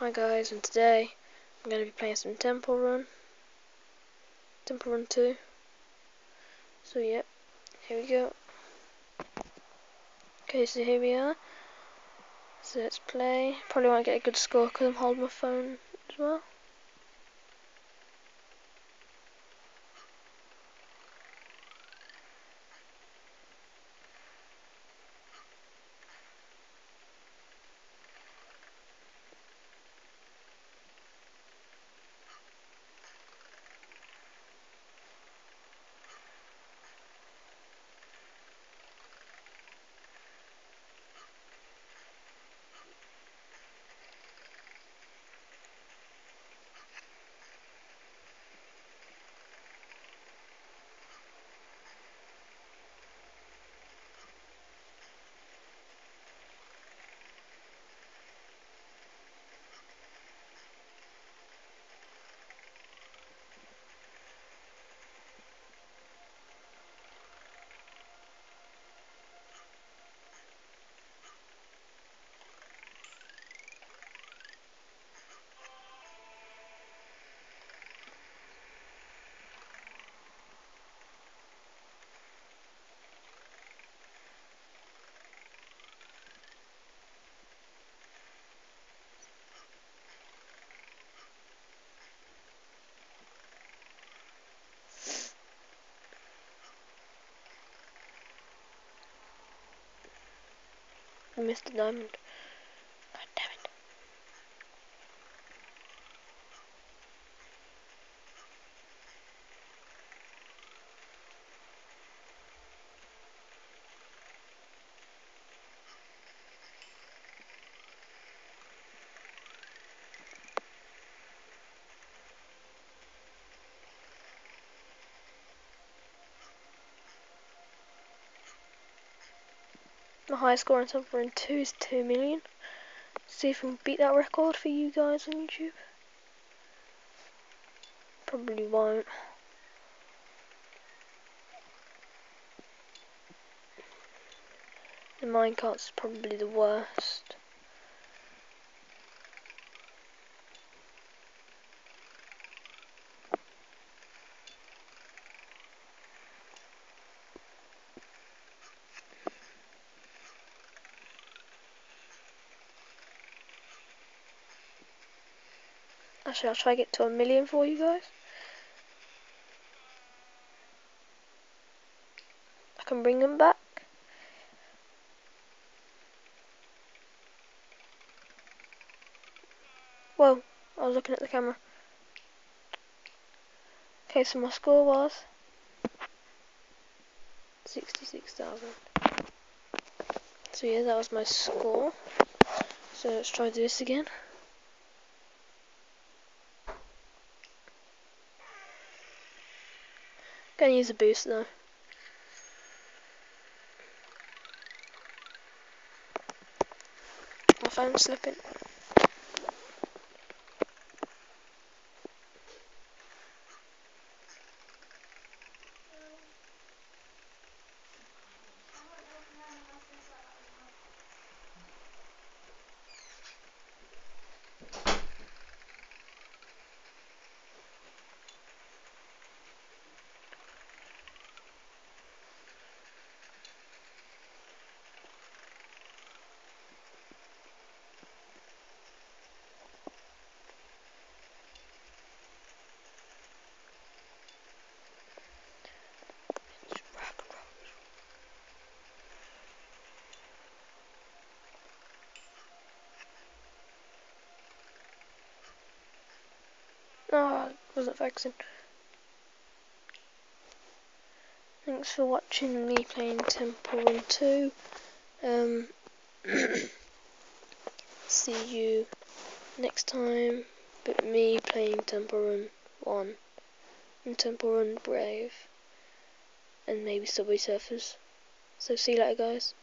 Hi guys, and today I'm going to be playing some Temple Run. Temple Run 2. So yep, here we go. Okay, so here we are. So let's play. Probably won't get a good score because I'm holding my phone as well. The diamond. My highest score on Temple Run 2 is 2 million. See if we can beat that record for you guys on YouTube. Probably won't. The minecart's probably the worst. Actually, I'll try to get to a million for you guys. I can bring them back. Whoa, I was looking at the camera. Okay, so my score was 66,000. So yeah, that was my score. So let's try this again. Gonna use a boost though. My phone's slipping. Oh, I wasn't focusing. Thanks for watching me playing Temple Run 2. Um, see you next time, but me playing Temple Run 1 and Temple Run Brave and maybe Subway Surfers. So see you later guys.